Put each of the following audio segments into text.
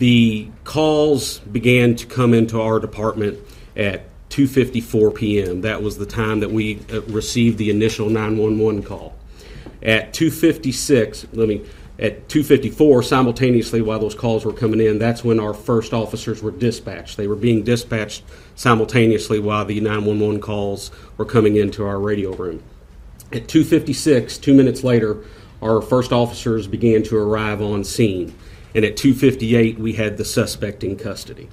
The calls began to come into our department at 2:54 p.m. That was the time that we uh, received the initial 911 call. At 2:56, let me at 2:54 simultaneously while those calls were coming in, that's when our first officers were dispatched. They were being dispatched simultaneously while the 911 calls were coming into our radio room. At 2:56, 2 minutes later, our first officers began to arrive on scene. And at 2:58, we had the suspect in custody.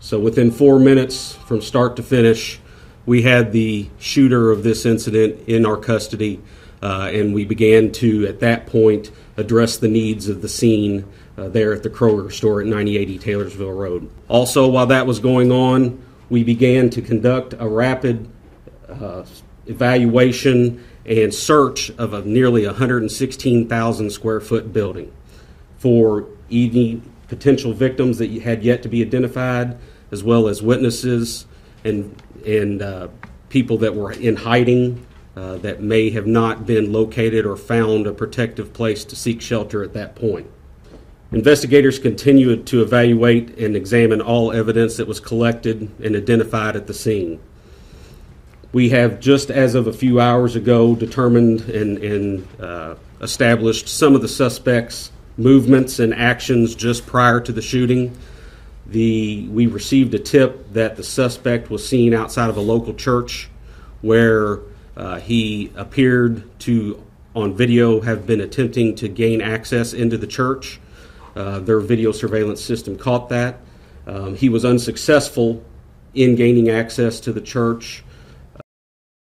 So within 4 minutes from start to finish, we had the shooter of this incident in our custody, uh, and we began to, at that point, address the needs of the scene uh, there at the Kroger store at 9080 Taylorsville Road. Also, while that was going on, we began to conduct a rapid uh, evaluation and search of a nearly 116,000 square foot building for any potential victims that had yet to be identified, as well as witnesses and and uh, people that were in hiding uh, that may have not been located or found a protective place to seek shelter at that point. Investigators continued to evaluate and examine all evidence that was collected and identified at the scene. We have just as of a few hours ago determined and, and uh, established some of the suspects' movements and actions just prior to the shooting. The, we received a tip that the suspect was seen outside of a local church where uh, he appeared to, on video, have been attempting to gain access into the church. Uh, their video surveillance system caught that. Um, he was unsuccessful in gaining access to the church.